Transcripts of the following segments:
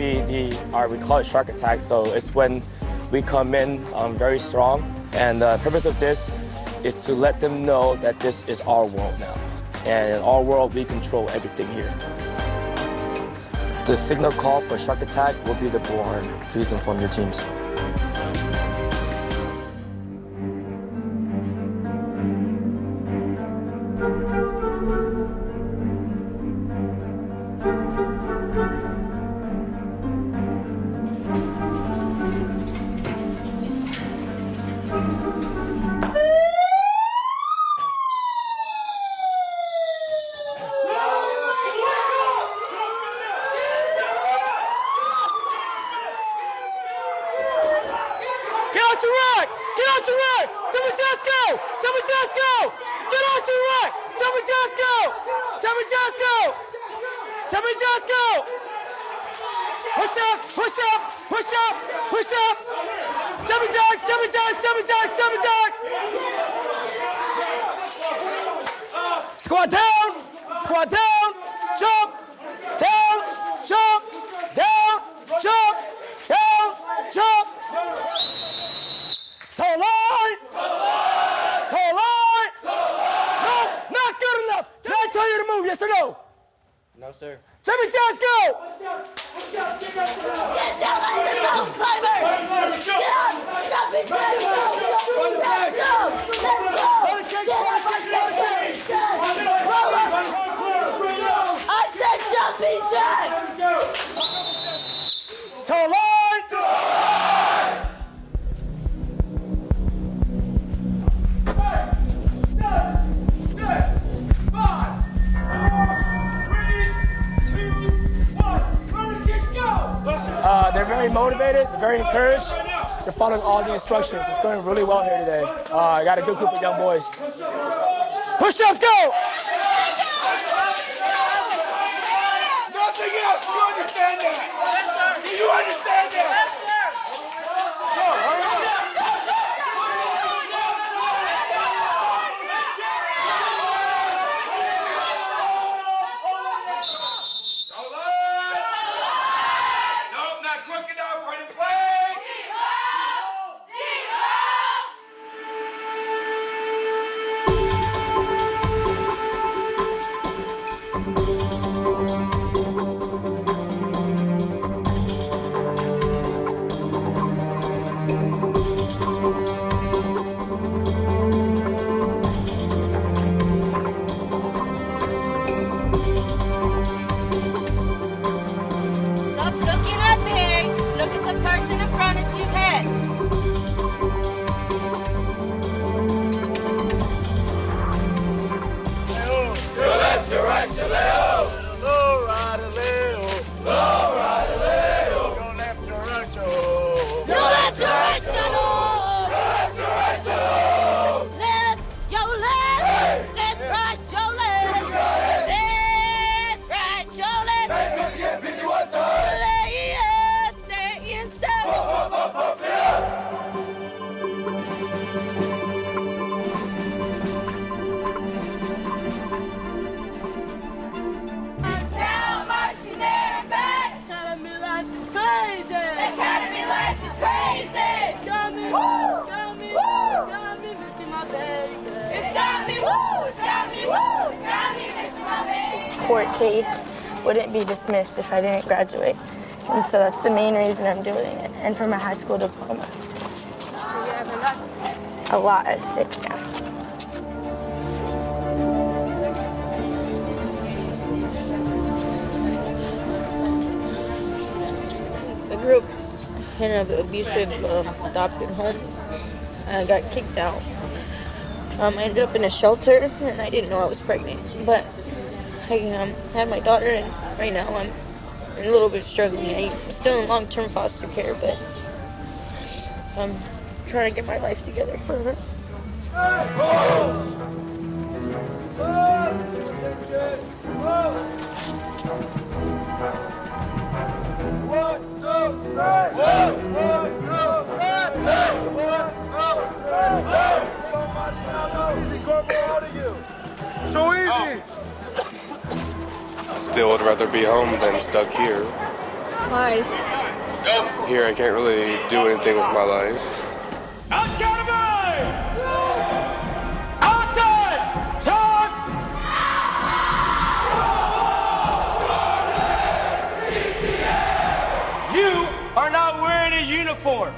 be the, our, we call it shark attack. So it's when we come in um, very strong. And the purpose of this is to let them know that this is our world now. And in our world, we control everything here. The signal call for shark attack will be the bullhorn. Please inform your teams. No, sir. Jimmy Jones, go! Get down like the mountain climber! Get up! Jumping jacks! Go! Jumping jacks! Go! Let's go! Let's go! Let's go! kicks, Get solid up kicks, on solid your kicks. Very motivated, very encouraged. They're following all the instructions. It's going really well here today. Uh, I got a good group of young boys. Push-ups, go! Be dismissed if I didn't graduate. And so that's the main reason I'm doing it, and for my high school diploma. A lot at stake now. I grew up in an abusive um, adopted home. I got kicked out. Um, I ended up in a shelter, and I didn't know I was pregnant. But I um, had my daughter, and right now I'm a little bit struggling. I'm still in long-term foster care, but I'm trying to get my life together for her. Too easy. Still would rather be home than stuck here. Why? Here, I can't really do anything with my life. Academy! Outside! Talk! You are not wearing a uniform.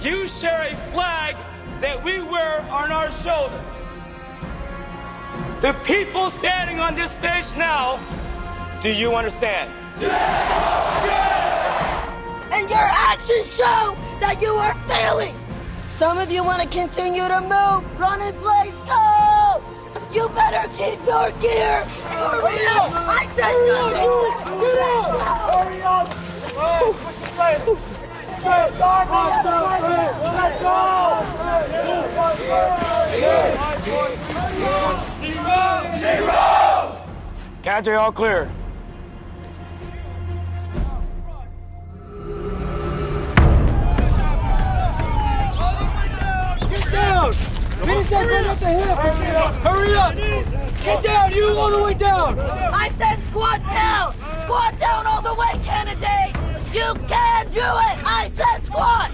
You share a flag that we wear on our shoulder. The people standing on this stage now, do you understand? Yes. and your actions show that you are failing. Some of you want to continue to move, run in place, go! You better keep your gear. Hurry up! I said nothing. Get out! Hurry up! Let's go! Cadre all clear. Down! Finish that right at the hip! Hurry up! Get down! You all the way down! I said squat down! Squat down all the way, candidate! You can do it! I said squat!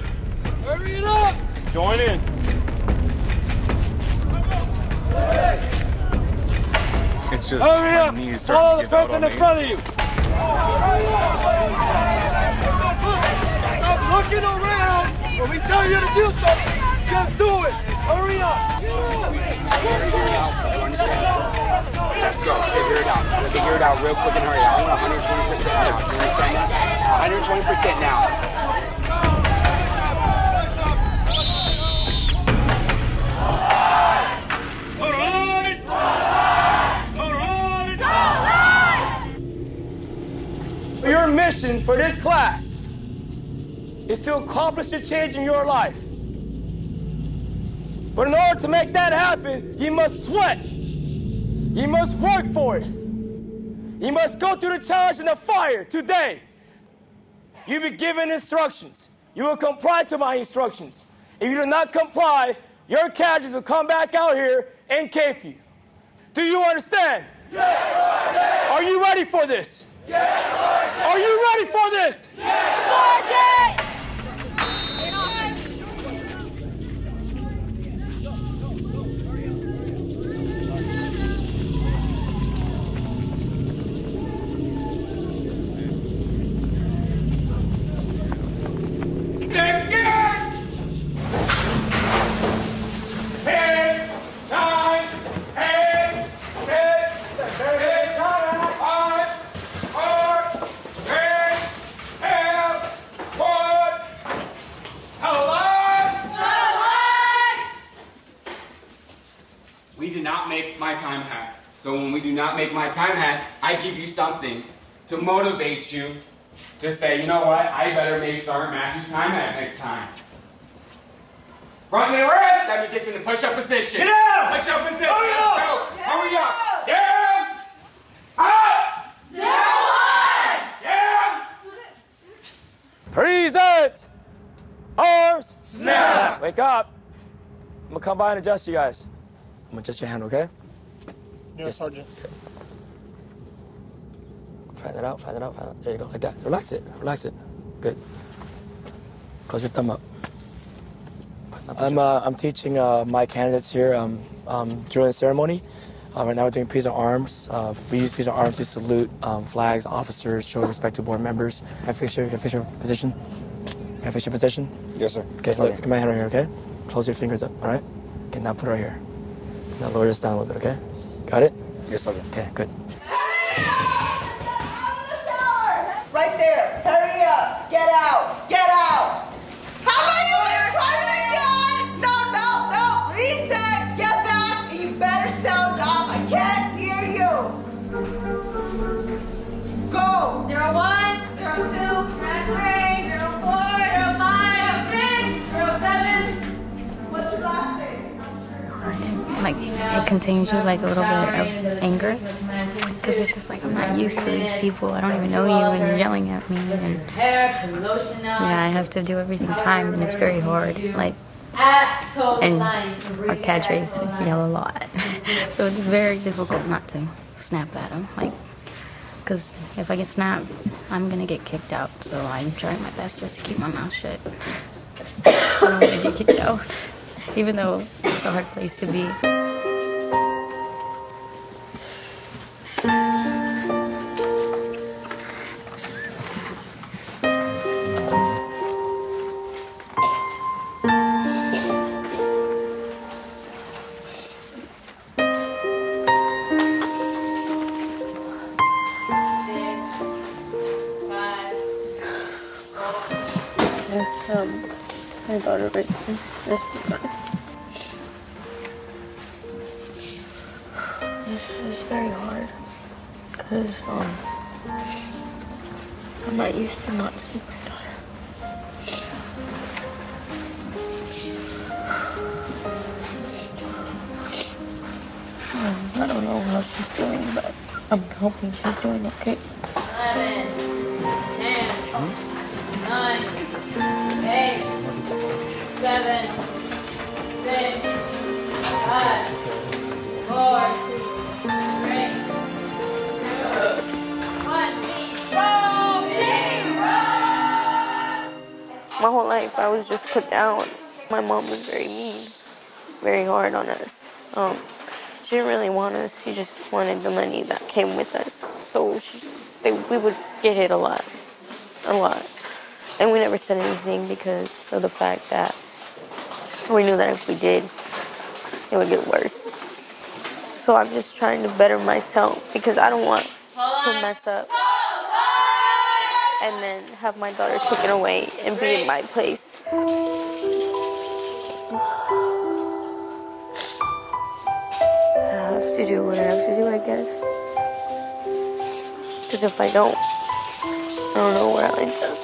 Hurry it up! Join in. It's just Hurry my up! knees Follow the to give out person in front of you. Stop looking around when we tell you to do something. Just do it. Hurry up. You understand? Let's go. Figure it out. Figure it out real quick and hurry. I want 120% now. You understand that? 120% now. Total line! Total line! Your mission for this class is to accomplish a change in your life. But in order to make that happen, you must sweat. You must work for it. You must go through the challenge and the fire today. You'll be given instructions. You will comply to my instructions. If you do not comply, your cadres will come back out here and cape you. Do you understand? Yes, Sergeant! Are you ready for this? Yes, Sergeant! Are you ready for this? Yes, Sergeant! Seconds! Ten, nine, eight, six, six, five, four, three, two, one. Hello? We did not make my time hack. So when we do not make my time hack, I give you something to motivate you to say, you know what, I better make Sergeant Matthews time hack next time. Run the wrist! That means gets in the push-up position. Get out! Push-up position. Hurry Let's up! go. Hurry up. Down. Up. Down. Present! Arms! Snap! Wake up. I'm gonna come by and adjust you guys. I'm gonna adjust your hand, okay? Yes, Sergeant. Flatten it out, flatten it out, flatten it out. There you go, like that. Relax it, relax it. Good. Close your thumb up. I'm, uh, I'm teaching uh, my candidates here um, um, drilling ceremony. Uh, right now we're doing peace of arms. Uh, we use peace of arms to salute um, flags, officers, show respect to board members. Can I fix your, can I fix your position? Can I fix your position? Yes, sir. Okay, look, get my hand right here, okay? Close your fingers up, all right? Okay, now put it right here. Now lower this down a little bit, okay? Got it? Yes, sir. Okay, good. It contains you like a little bit of anger because it's just like I'm not used to these people. I don't even know you, and you're yelling at me, and yeah, I have to do everything timed, and it's very hard. Like, and our cadres yell a lot, so it's very difficult not to snap at them. Like, Because if I get snapped, I'm gonna get kicked out. So I'm trying my best just to keep my mouth shut. I don't want to get kicked out, even though it's a hard place to be. My whole life, I was just put down. My mom was very mean, very hard on us. Um, she didn't really want us. She just wanted the money that came with us. So she, they, we would get hit a lot, a lot. And we never said anything because of the fact that we knew that if we did, it would get worse. So I'm just trying to better myself because I don't want to mess up and then have my daughter taken away and be in my place. I have to do what I have to do, I guess. Because if I don't, I don't know where I'll end up.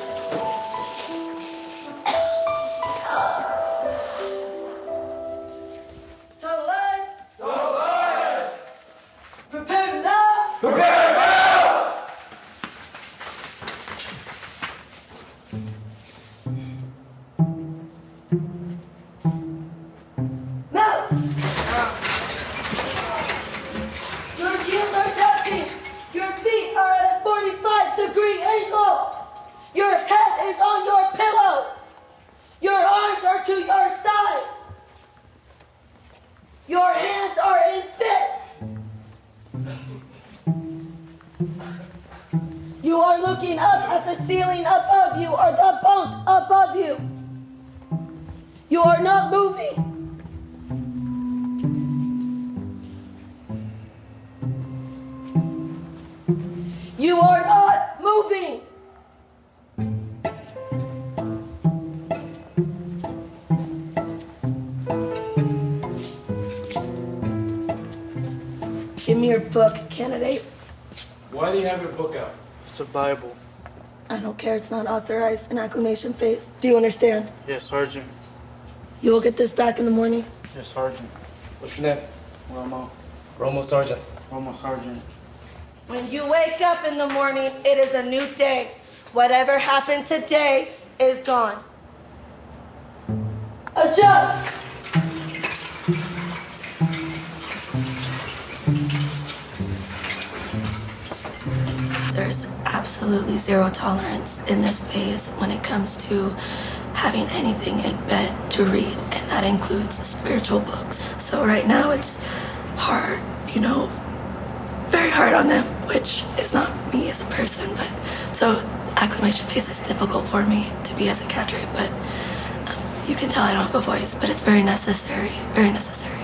Candidate. Why do you have your book out? It's a Bible. I don't care, it's not authorized in acclimation phase. Do you understand? Yes, Sergeant. You will get this back in the morning. Yes, Sergeant. What's your name? Romo. Romo Sergeant. Romo Sergeant. When you wake up in the morning, it is a new day. Whatever happened today is gone. Adjust! Absolutely zero tolerance in this phase when it comes to having anything in bed to read, and that includes spiritual books. So right now it's hard, you know, very hard on them, which is not me as a person, but so acclimation phase is difficult for me to be as a cadre, but um, you can tell I don't have a voice, but it's very necessary, very necessary.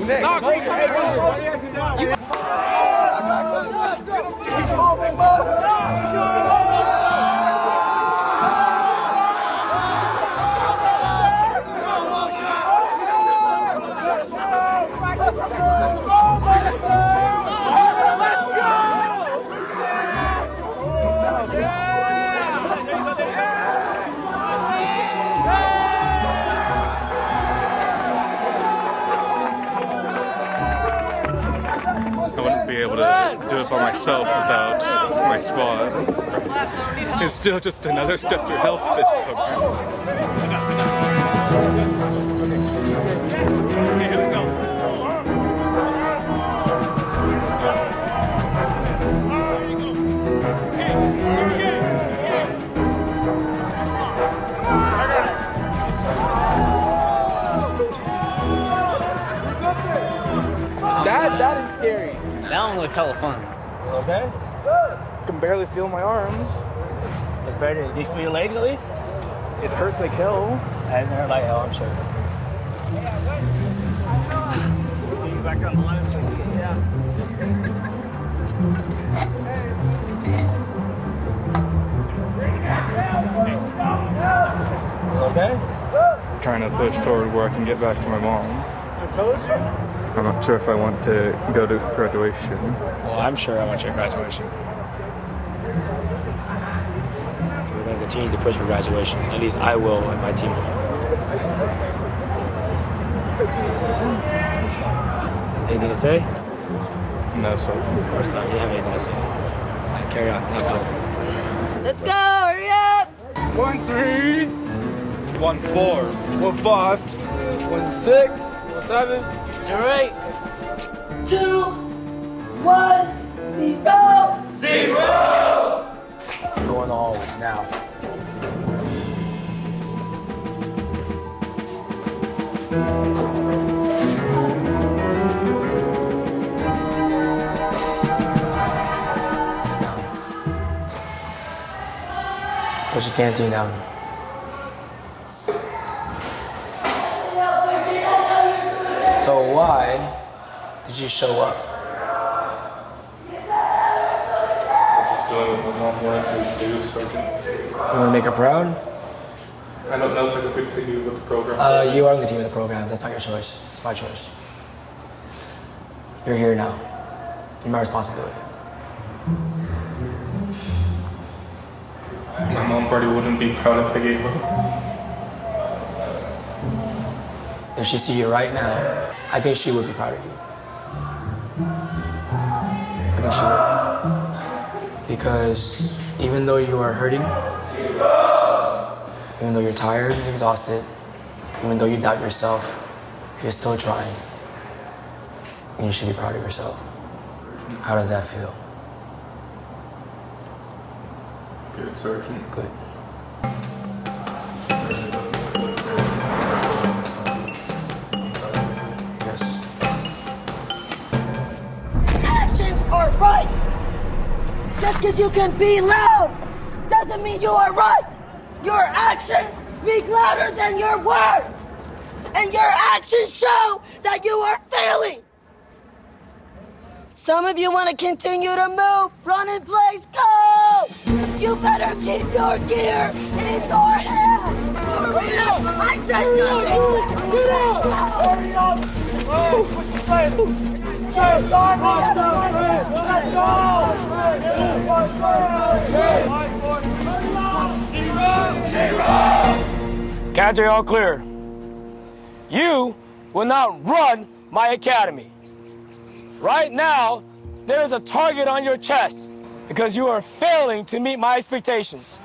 Next. Knock, hey, Marshall. Come on, big be still just another step to help this program. That that is scary. That one looks hella fun. Okay. Can barely feel my arms. It's better. Do you feel your legs at least? It hurts like hell. That doesn't hurt like hell, I'm sure. Back on the left. Yeah. Okay. Trying to push toward where I can get back to my mom. I told you. I'm not sure if I want to go to graduation. Well, I'm sure I want your graduation. Continue to push for graduation. At least I will and my team will. Anything to say? No, sir. Of course not. You have anything to say. All right, carry on. Have fun. Let's go, hurry up! One three. One four. One five. One six. One seven. You're right. Two, one, zero. Zero! Going all now. Push your canteen down. So why did you show up? Doing what my mom wanted to do, Sergeant. You want to make her proud? I don't know if I can continue with the program. Uh, you are on the team of the program. That's not your choice. It's my choice. You're here now. You're my responsibility. My mom probably wouldn't be proud if I gave up. If she see you right now, I think she would be proud of you. I think she would. Because even though you are hurting, even though you're tired and exhausted, even though you doubt yourself, you're still trying. And you should be proud of yourself. How does that feel? Good, Sergeant. Good. Yes. Actions are right. Just because you can be loud doesn't mean you are right. Your actions speak louder than your words. And your actions show that you are failing. Some of you want to continue to move, run in place, go! You better keep your gear in your hand. Hurry up! I said go! Get out! Hurry up! Oh? Cadre, all clear. You will not run my academy. Right now, there's a target on your chest because you are failing to meet my expectations.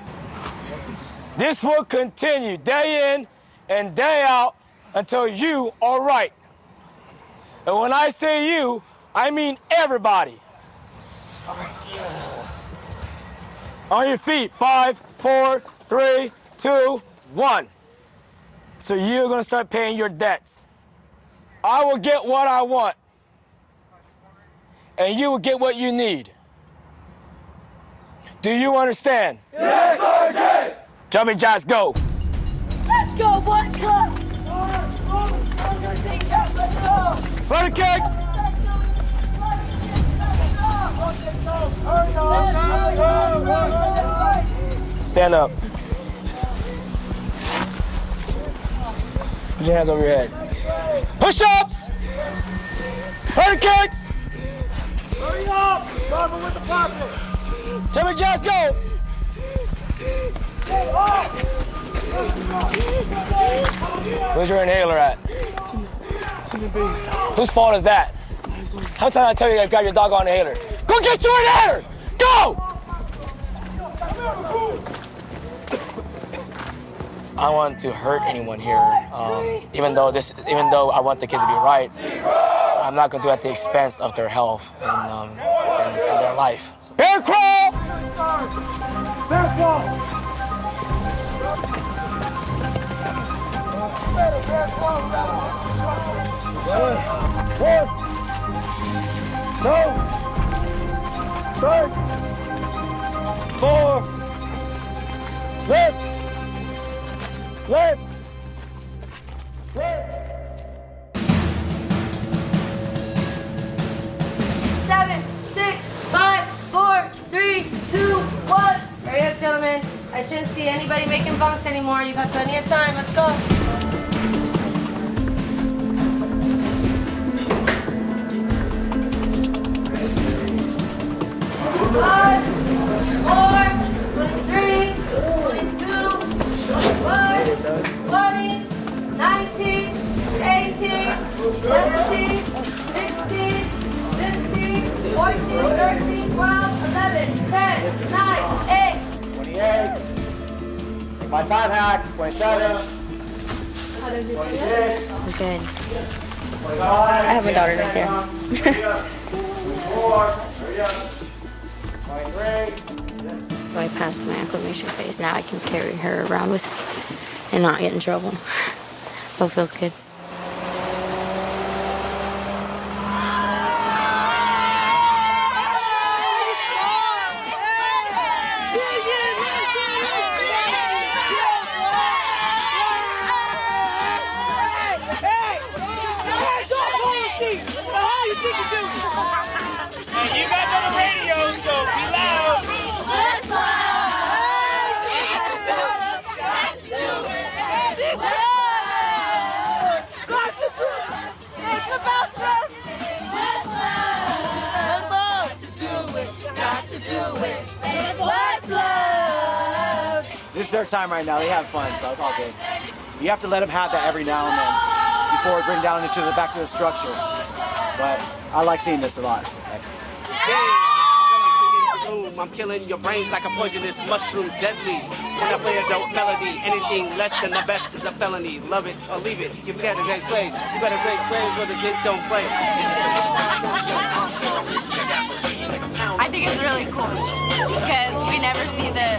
This will continue day in and day out until you are right. And when I say you, I mean everybody. On your feet, five, four, three, two, one. So you're gonna start paying your debts. I will get what I want. And you will get what you need. Do you understand? Yes, Sergeant! Jumping jacks, go. Let's go, one club! Front kicks! Stand up. Put your hands over your head. Push ups! Front kicks! Hurry up! Cover with the pocket! Jumping jacks, go! Where's your inhaler at? Whose fault is that? How many times I tell you you got your dog on inhaler? Go get your inhaler! Go! I don't want to hurt anyone here. Um, even though this, even though I want the kids to be right, I'm not going to do it at the expense of their health and, um, and, and their life. So- Bear crawl! Bear crawl! One, two, three, four, left, left, left. Seven, six, five, four, three, two, one. Hurry up, gentlemen. I shouldn't see anybody making bunks anymore. You've got plenty of time. Let's go. 17, 16, 15, 14, 13, 12, 11, 10, 9, 8. 28. Take my time hack. 27. 26. I'm good. 25. I have a daughter right there. 24. Hurry up. 23. So I passed my acclimation phase. Now I can carry her around with me and not get in trouble. But feels good. Time right now. They have fun, so it's all good. You have to let them have that every now and then before we bring down into the back to the structure. But I like seeing this a lot. I'm killing your brains like a poisonous mushroom, deadly. When I play a dope melody, anything less than the best is a felony. Love it or leave it, you better get played. You better take plays where the kids don't play. I think it's really cool because we never see the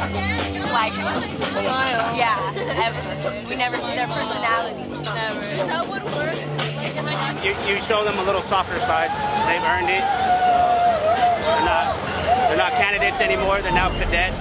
like Yeah, ever. We never see their personality. Never. That would work. Like if You, you show them a little softer side. They've earned it. So they're not they're not candidates anymore. They're now cadets.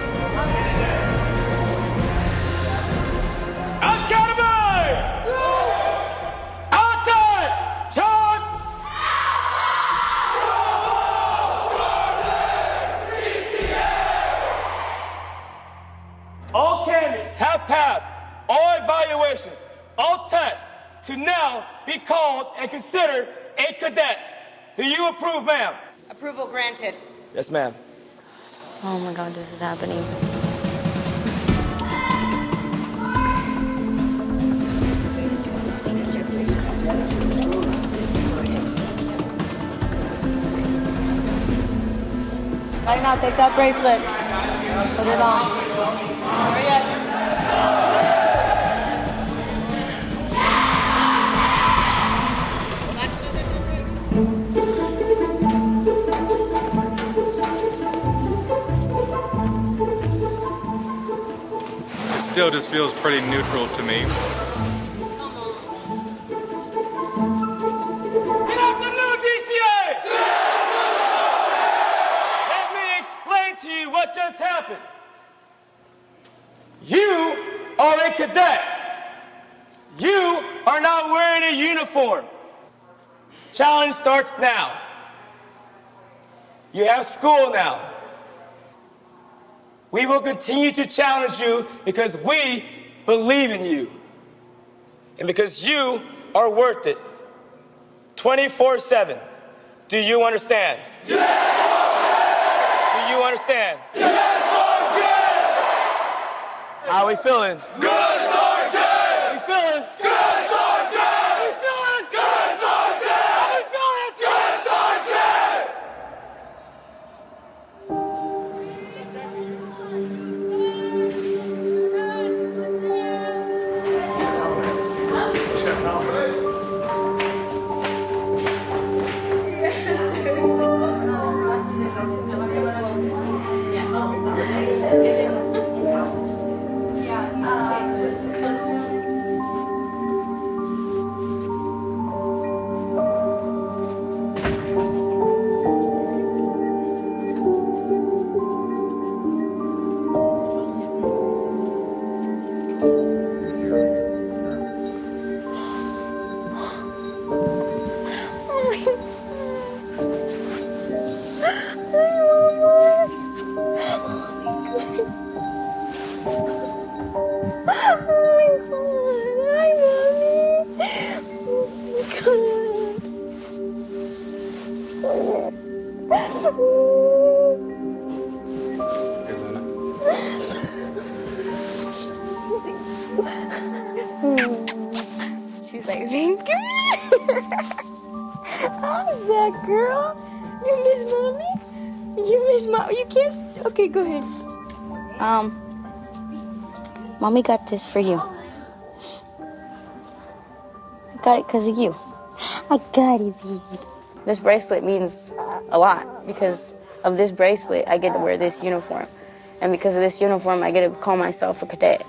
now be called and considered a cadet. Do you approve, ma'am? Approval granted. Yes, ma'am. Oh my god, this is happening. Right now, take that bracelet. Put it on. Hurry up. Still just feels pretty neutral to me. Good afternoon, DCA! Let me explain to you what just happened. You are a cadet. You are not wearing a uniform. Challenge starts now. You have school now. We will continue to challenge you because we believe in you and because you are worth it 24 7. Do you understand? Yes, Do you understand? Yes, Sergeant! How are we feeling? Good, Um, mommy got this for you. I got it because of you. I got it. This bracelet means a lot because of this bracelet, I get to wear this uniform. And because of this uniform, I get to call myself a cadet.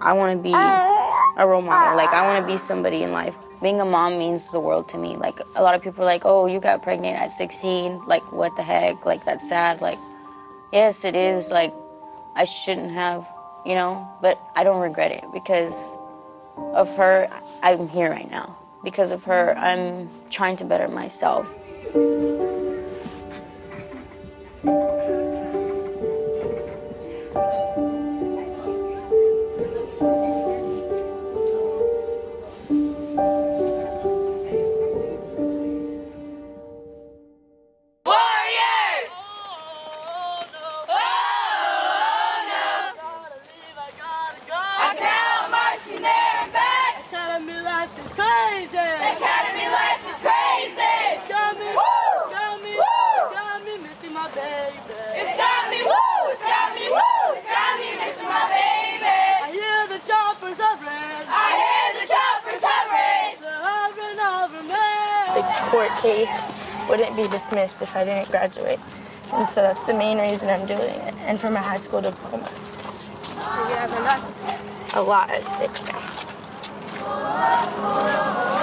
I want to be a role model. Like, I want to be somebody in life. Being a mom means the world to me. Like, a lot of people are like, oh, you got pregnant at 16. Like, what the heck? Like, that's sad. Like, yes, it is. Like, I shouldn't have, you know, but I don't regret it because of her, I'm here right now. Because of her, I'm trying to better myself. Court case wouldn't be dismissed if I didn't graduate. And so that's the main reason I'm doing it. And for my high school diploma. You have a lot. A lot at stake. What's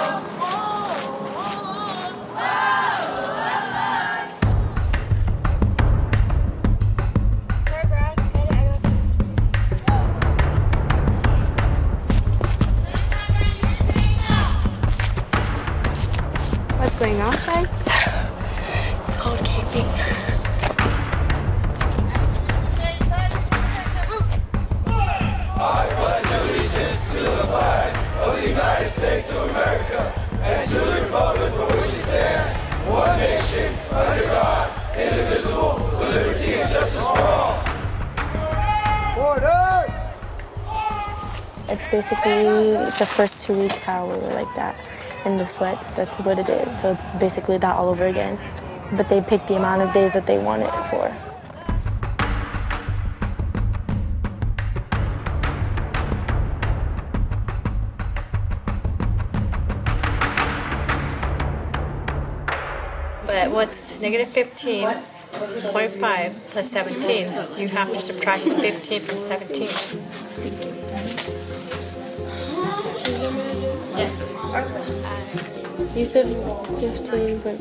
going on, Sai? It's called keeping. I pledge allegiance to the flag of the United States of America and to the republic for which it stands, one nation, under God, indivisible, with liberty and justice for all. Order! It's basically the first two weeks how we were like that. The sweats, that's what it is. So it's basically that all over again. But they pick the amount of days that they want it for. But what's negative 15, 0.5 plus 17? You have to subtract 15 from 17. You said 15.5.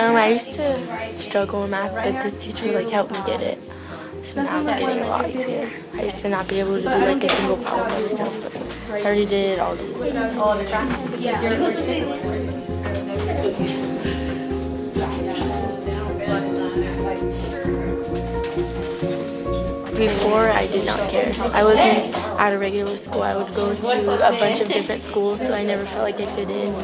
Um, I used to struggle in math, but this teacher like helped me get it. So now it's getting a lot easier. I used to not be able to do like a single problem by myself, but I already did all day. Before, I did not care. I wasn't at a regular school. I would go to a bunch of different schools, so I never felt like I fit in.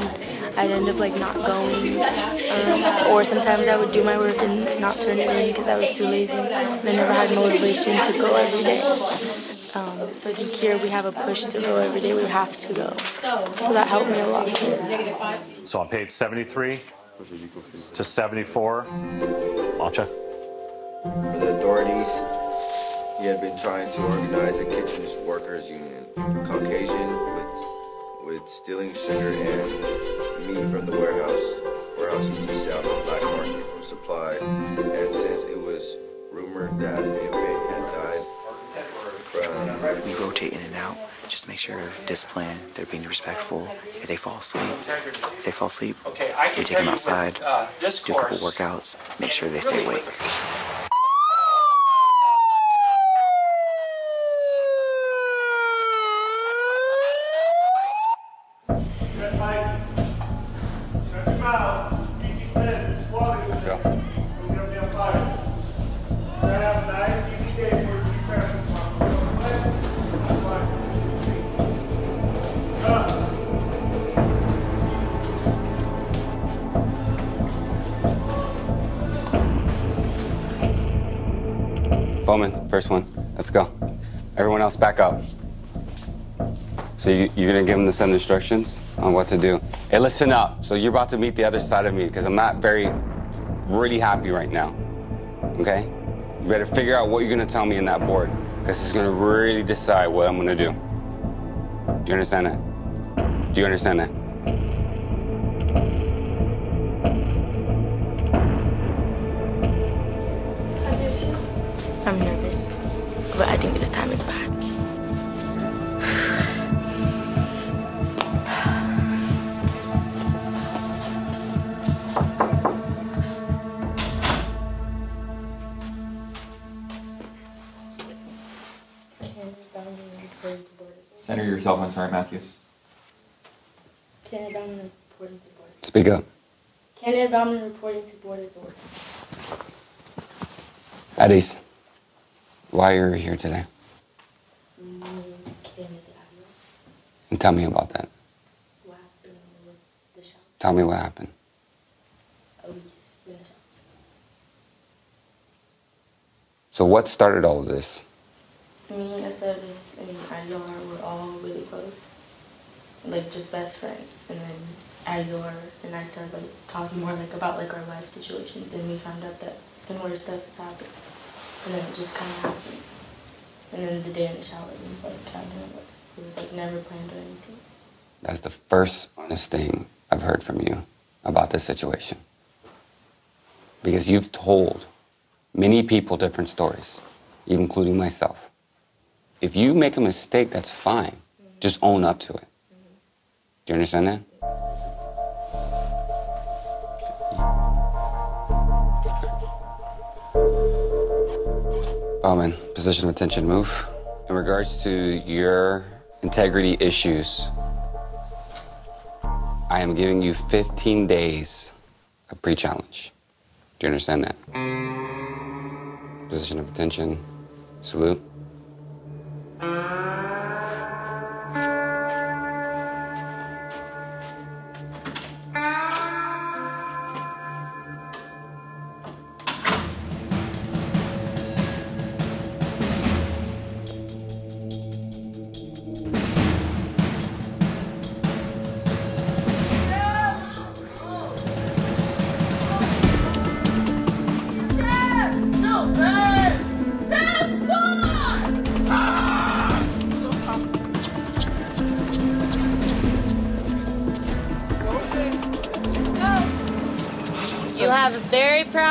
I'd end up like not going, um, or sometimes I would do my work and not turn it in because I was too lazy. And I never had motivation to go every day. Um, so I think here we have a push to go every day. We have to go. So that helped me a lot. So on page 73 to 74, Mancha. For the authorities, he had been trying to organize a kitchen's workers union. Caucasian with with stealing sugar and meat from the warehouse warehouses to sell on the black market for supply. And since it was rumored that the infant had died from We rotate in and out. Just make sure they're disciplined, they're being respectful. If they fall asleep, if they fall asleep, Okay, I can we take them outside, with, uh, do a couple course, workouts, make sure they stay awake. Let's go. Bowman, first one. Let's go. Everyone else back up. So you, you're gonna give them the set instructions on what to do. Hey, listen up. So you're about to meet the other side of me because I'm not very, really happy right now. Okay? You better figure out what you're gonna tell me in that board because it's gonna really decide what I'm gonna do. Do you understand that? Do you understand that? Yourself on Sergeant Matthews. Candidate Bauman reporting to board. Speak up. Candidate Bauman reporting to board as ordered. Addis, why are you here today? And tell me about that. What happened with the shop? Tell me what happened. So what started all of this? Me, Aceves, and Ayor were all really close. Like just best friends. And then Ayor and I started like talking more like about like our life situations and we found out that similar stuff has happened. And then it just kinda happened. And then the day in the shower it was like kinda it was like never planned or anything. That's the first honest thing I've heard from you about this situation. Because you've told many people different stories, including myself. If you make a mistake, that's fine. Mm-hmm. Just own up to it. Mm-hmm. Do you understand that? Bowman, oh, position of attention, move. In regards to your integrity issues, I am giving you 15 days of pre challenge. Do you understand that? Position of attention, salute. You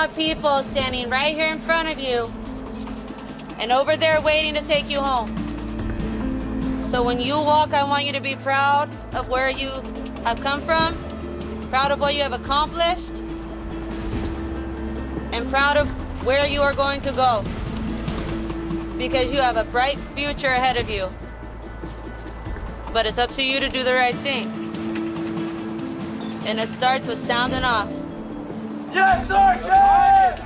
people standing right here in front of you and over there waiting to take you home. So when you walk, I want you to be proud of where you have come from, proud of what you have accomplished, and proud of where you are going to go. Because you have a bright future ahead of you. But it's up to you to do the right thing. And it starts with sounding off. Yes, Sergeant!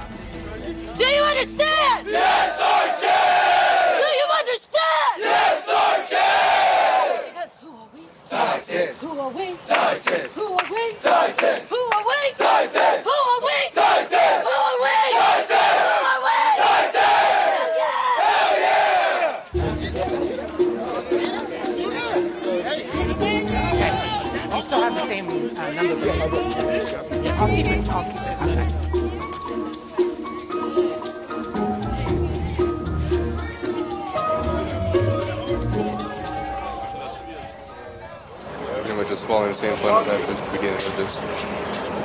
Do you understand? Yes, Sergeant! Do you understand? Yes, Sergeant! Because who are we? Titans! Who are we? Titans! Who are we? Titans! Who are we? Titans! Who are we? Just following the same plan I've had since the beginning of just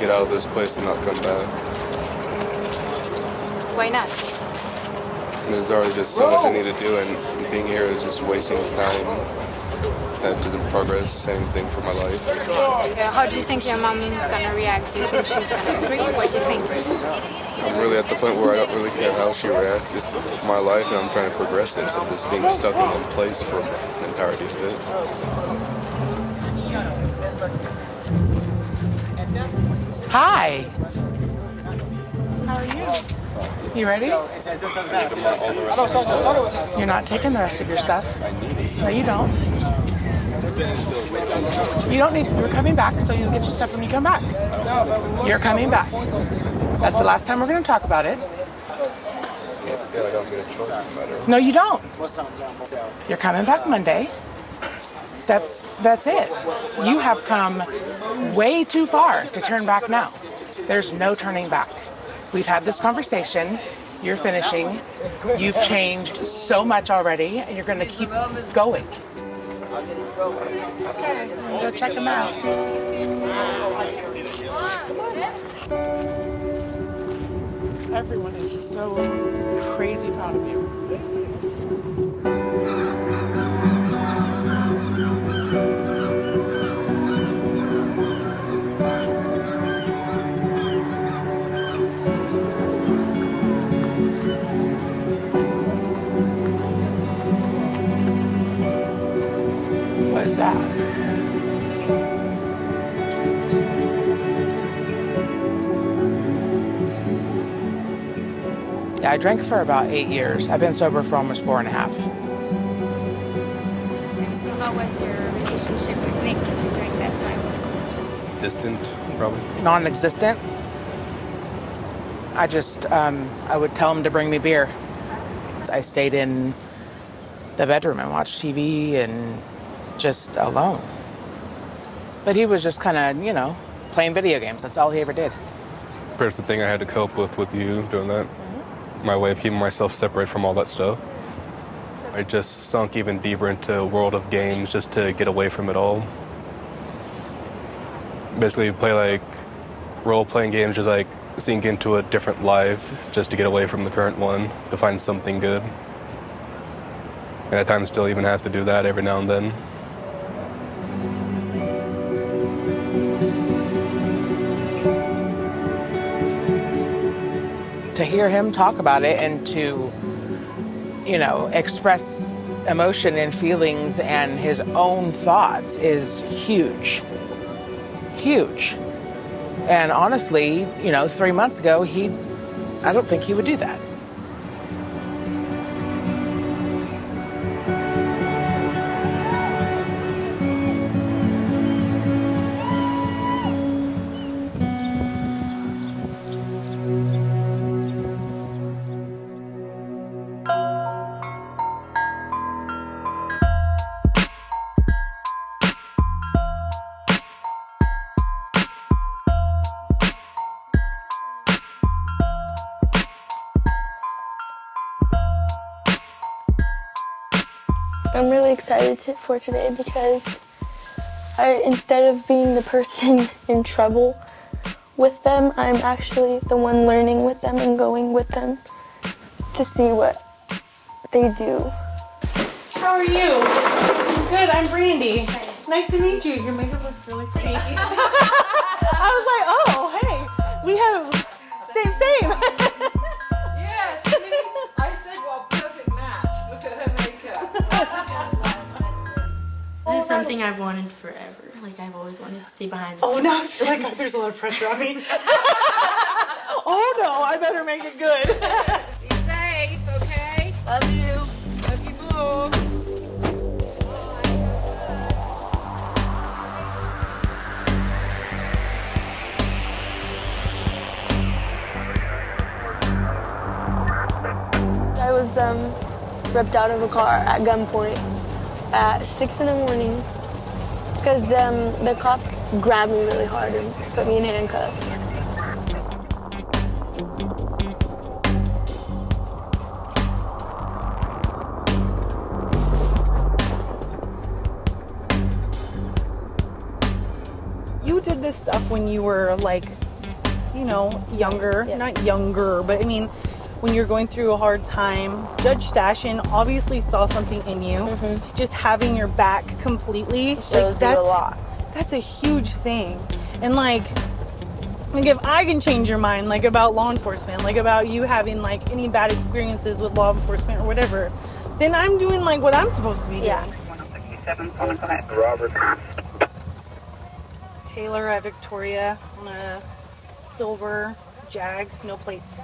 get out of this place and not come back. Why not? There's already just so much I need to do, and being here is just wasting time. That doesn't progress anything for my life. Uh, how do you think your mom is gonna react? Do you think she's gonna agree? What do you think? I'm really at the point where I don't really care how she reacts. It's my life, and I'm trying to progress it instead of just being stuck in one place for the entirety of it. Hi. How are you? You ready? You're not taking the rest of your stuff. No, you don't. You don't need. You're coming back, so you get your stuff when you come back. No, no. You're coming back. That's the last time we're going to talk about it. Still, I don't get a choice no matter. No, you don't. You're coming back Monday. That's that's it. You have come way too far to turn back now. There's no turning back. We've had this conversation. You're finishing. You've changed so much already, and you're going to keep going. Okay, go check them out. Everyone is just so crazy proud of you. Yeah, I drank for about eight years. I've been sober for almost four and a half. So how was your relationship with Nick during that time? Distant, probably. Non-existent. I just, um, I would tell him to bring me beer. I stayed in the bedroom and watched TV and just alone. But he was just kind of, you know, playing video games. That's all he ever did. That's the thing I had to cope with with you doing that. My way of keeping myself separate from all that stuff. I just sunk even deeper into a world of games just to get away from it all. Basically, play like role-playing games, just like sink into a different life, just to get away from the current one, to find something good. And at times, still even have to do that every now and then. Hear him talk about it and to, you know, express emotion and feelings and his own thoughts is huge. Huge. And honestly, you know, three months ago, he, I don't think he would do that. Excited to, for today because I, instead of being the person in trouble with them, I'm actually the one learning with them and going with them to see what they do. How are you? Good, I'm Brandy. Nice to meet you. Your makeup looks really pretty. I was like, oh, hey, we have same, same. This is something I've wanted forever. Like I've always wanted to stay behind the Oh, now I feel like there's a lot of pressure on me. oh no, I better make it good. Be safe, okay? Love you. Love you more. I was um, ripped out of a car at gunpoint at six in the morning because the, um, the cops grabbed me really hard and put me in handcuffs. You did this stuff when you were like, you know, younger. Yeah. Not younger, but I mean, when you're going through a hard time, Judge Stashin obviously saw something in you. Just having your back completely Mm-hmm. Shows you a lot. That's a huge thing, and like. Like if I can change your mind, like about law enforcement, like about you having like any bad experiences with law enforcement or whatever, then I'm doing like what I'm supposed to be doing. Yeah. Robert. Taylor at Victoria on a silver Jag, no plates.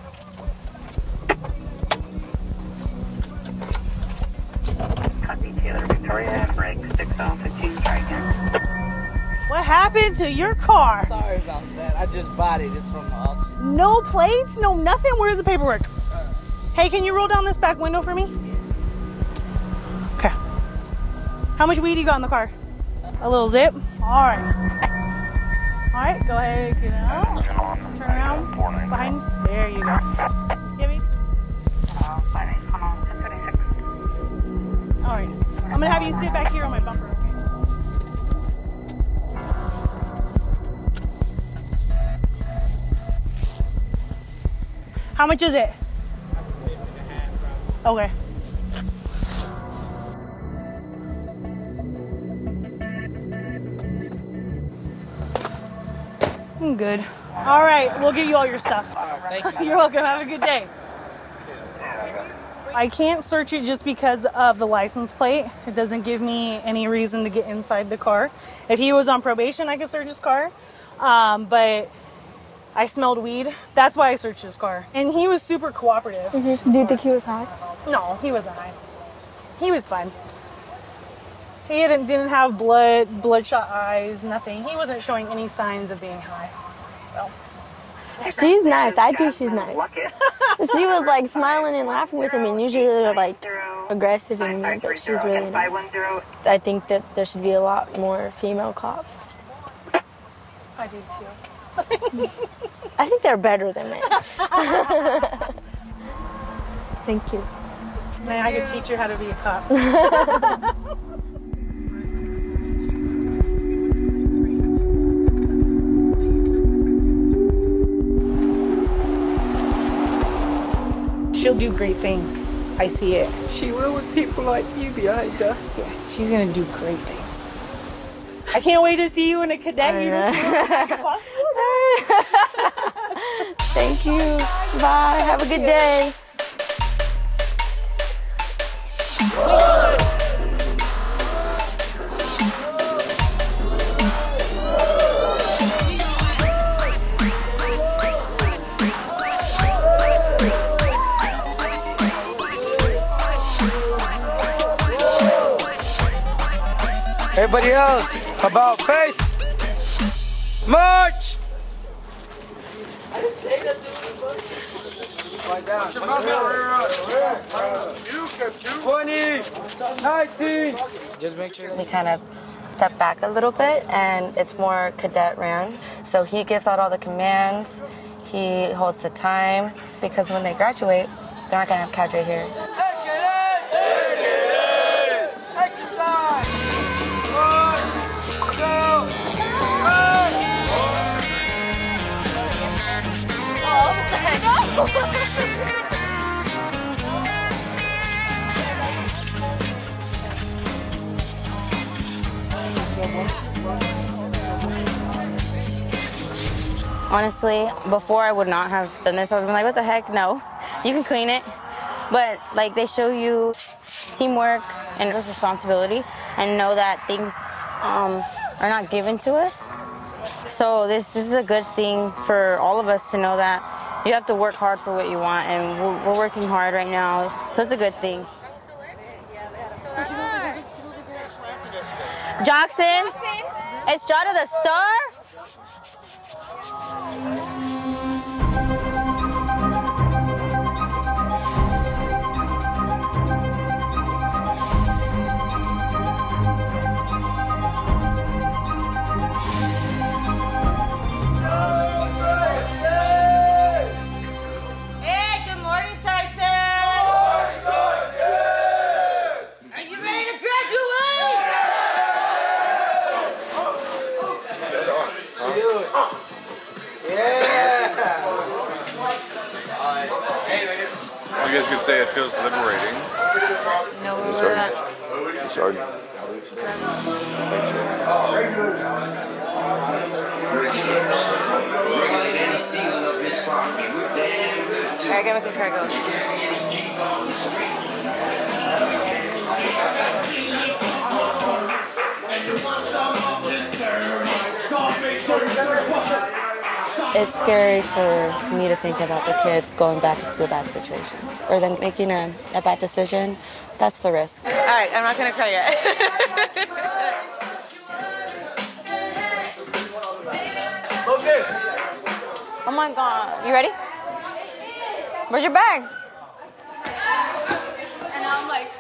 Copy Taylor Victoria, break 6015, try again. What happened to your car? Sorry about that. I just bought it. It's from the auction. No plates, no nothing. Where's the paperwork? Uh, hey, can you roll down this back window for me? Okay. How much weed you got in the car? A little zip. All right. All right. Go ahead. Get out. Turn around. Behind. There you go. I'm gonna have you sit back here on my bumper. okay? How much is it? Okay. I'm good. All right, we'll give you all your stuff. thank you. You're welcome. Have a good day. I can't search it just because of the license plate. It doesn't give me any reason to get inside the car. If he was on probation, I could search his car. Um, but I smelled weed. That's why I searched his car. And he was super cooperative. Do you think he was high? No, he wasn't high. He was fine. He didn't, didn't have blood, bloodshot eyes, nothing. He wasn't showing any signs of being high. So. She's nice. I think she's nice. she was like smiling and laughing with him, and usually they're like aggressive and mean, but she's really nice. I think that there should be a lot more female cops. I do too. I think they're better than men. Thank you. Man, I could teach you how to be a cop. do great things. I see it. She will with people like you behind her. Yeah, she's gonna do great things. I can't wait to see you in a cadet uniform. if possible. Thank you. Bye. Have a good day. Everybody else, about face. March! Just make sure. We kind of step back a little bit and it's more cadet ran. So he gives out all the commands, he holds the time because when they graduate, they're not gonna have cadre here. Honestly, before I would not have done this. I would have been like, what the heck? No. You can clean it. But like they show you teamwork and responsibility and know that things um, are not given to us. So this, this is a good thing for all of us to know that you have to work hard for what you want and we're, we're working hard right now. So it's a good thing. Jackson, Estrada the star? You guys could say it feels liberating. You know where we're at? Sergeant. Alright, get back in cargo. It's scary for me to think about the kids going back into a bad situation or them making a, a bad decision. That's the risk. Alright, I'm not gonna cry yet. Oh my god. You ready? Where's your bag? and I'm like,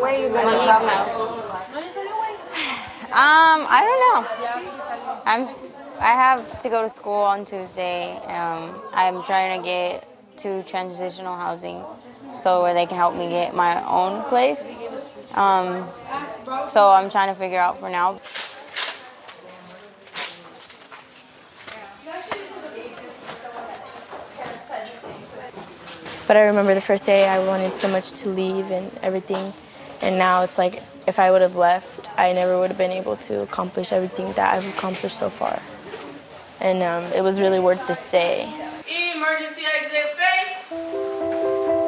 Where are you gonna leave now? Um, I don't know. I'm. I have to go to school on Tuesday. Um, I'm trying to get to transitional housing, so where they can help me get my own place. Um, so I'm trying to figure out for now. But I remember the first day I wanted so much to leave and everything. And now it's like if I would have left, I never would have been able to accomplish everything that I've accomplished so far. And um, it was really worth the stay. Emergency exit face.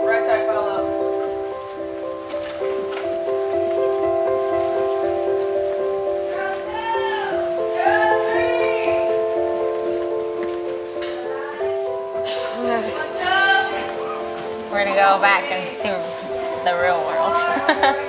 Right side follow. I'm. We're gonna go back into the real world.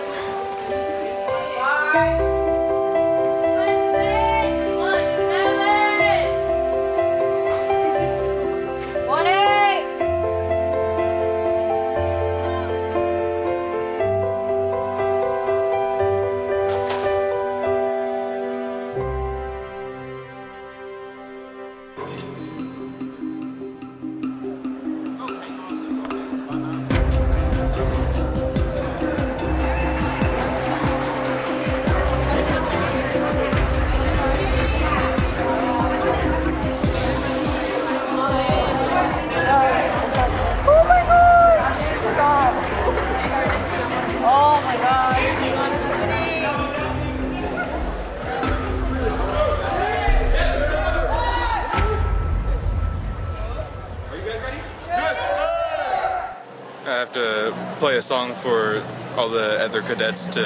play a song for all the other cadets to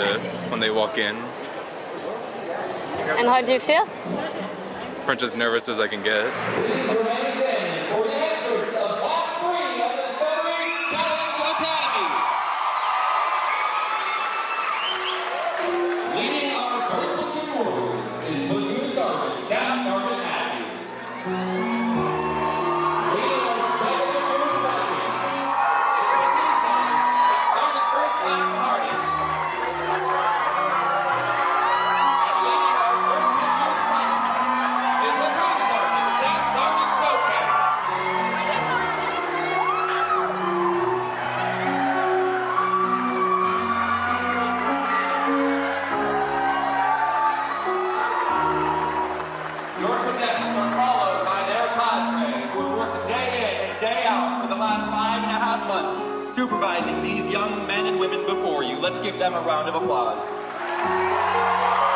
when they walk in. And how do you feel? Pretty as nervous as I can get. Give them a round of applause.